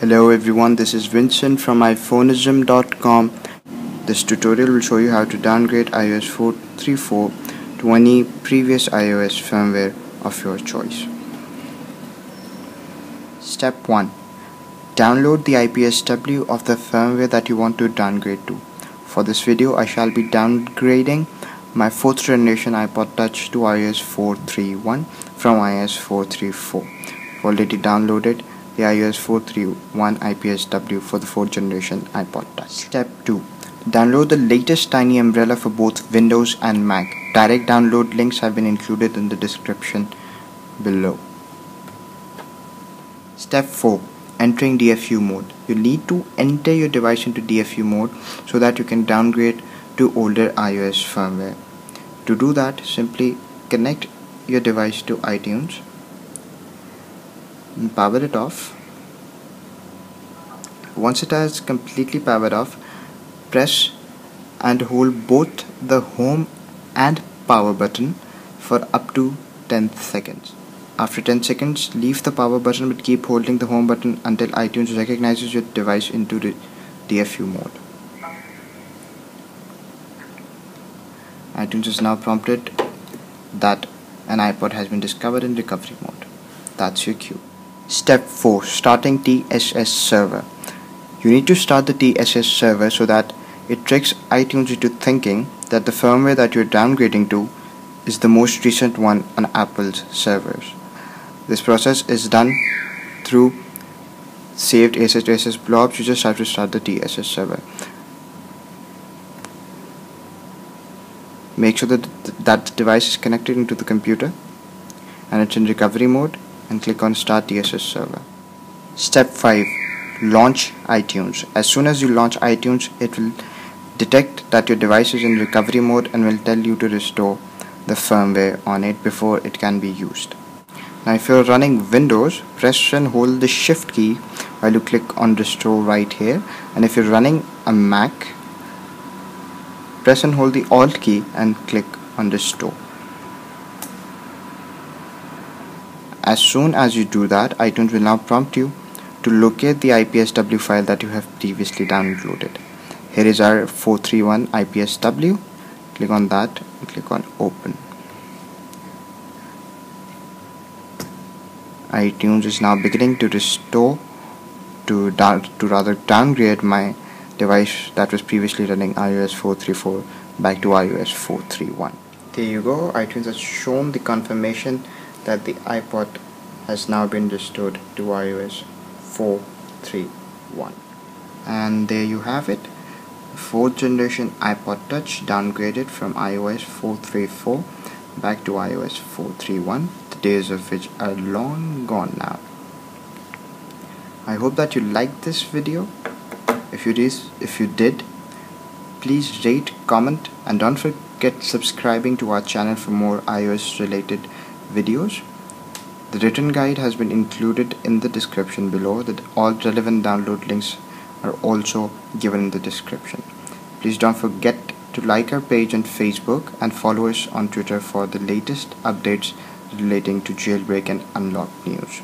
Hello everyone, this is Vincent from iPhoneism.com. This tutorial will show you how to downgrade iOS 434 to any previous iOS firmware of your choice. Step 1. Download the IPSW of the firmware that you want to downgrade to. For this video, I shall be downgrading my 4th generation iPod Touch to iOS 431 from iOS 434. Already downloaded iOS 431 IPSW for the 4th generation iPod Touch. Step 2. Download the latest Tiny Umbrella for both Windows and Mac. Direct download links have been included in the description below. Step 4. Entering DFU mode. You need to enter your device into DFU mode so that you can downgrade to older iOS firmware. To do that, simply connect your device to iTunes power it off. Once it has completely powered off press and hold both the home and power button for up to 10 seconds. After 10 seconds leave the power button but keep holding the home button until iTunes recognizes your device into the DFU mode. iTunes is now prompted that an iPod has been discovered in recovery mode. That's your cue Step 4 Starting TSS server. You need to start the TSS server so that it tricks iTunes into thinking that the firmware that you're downgrading to is the most recent one on Apple's servers. This process is done through saved SHSH blobs. You just have to start the TSS server. Make sure that that the device is connected into the computer and it's in recovery mode and click on start TSS server. Step 5 launch iTunes. As soon as you launch iTunes it will detect that your device is in recovery mode and will tell you to restore the firmware on it before it can be used. Now if you're running Windows press and hold the shift key while you click on restore right here and if you're running a Mac press and hold the alt key and click on restore. As soon as you do that, iTunes will now prompt you to locate the IPSW file that you have previously downloaded. Here is our 431 IPSW. Click on that click on open. iTunes is now beginning to restore to to rather downgrade my device that was previously running iOS 434 back to iOS 431. There you go, iTunes has shown the confirmation that the iPod has now been restored to iOS 4.3.1 and there you have it fourth generation iPod touch downgraded from iOS 4.3.4 back to iOS 4.3.1 the days of which are long gone now. I hope that you liked this video. If you did if you did please rate comment and don't forget subscribing to our channel for more iOS related videos. The written guide has been included in the description below that all relevant download links are also given in the description. Please don't forget to like our page on Facebook and follow us on Twitter for the latest updates relating to jailbreak and unlock news.